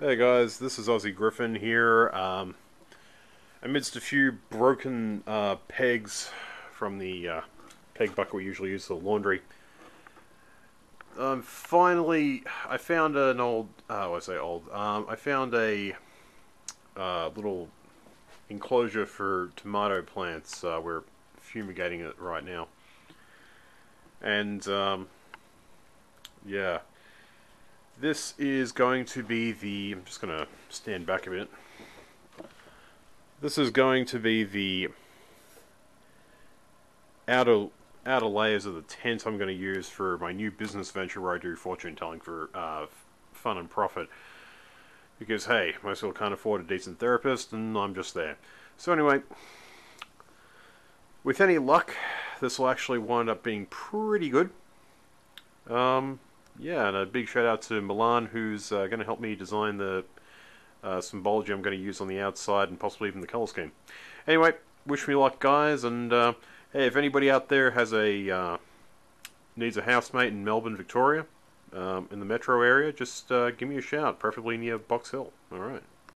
Hey guys, this is Aussie Griffin here. Um, amidst a few broken uh, pegs from the uh, peg bucket we usually use for laundry, um, finally I found an old, uh, I say old, um, I found a uh, little enclosure for tomato plants. Uh, we're fumigating it right now. And, um, yeah. This is going to be the, I'm just going to stand back a bit. This is going to be the outer, outer layers of the tent I'm going to use for my new business venture where I do fortune telling for uh, fun and profit. Because, hey, most people can't afford a decent therapist, and I'm just there. So anyway, with any luck, this will actually wind up being pretty good. Um, yeah, and a big shout out to Milan, who's uh, going to help me design the uh, symbology I'm going to use on the outside and possibly even the color scheme. Anyway, wish me luck, guys, and uh, hey, if anybody out there has a uh, needs a housemate in Melbourne, Victoria, um, in the metro area, just uh, give me a shout, preferably near Box Hill. All right.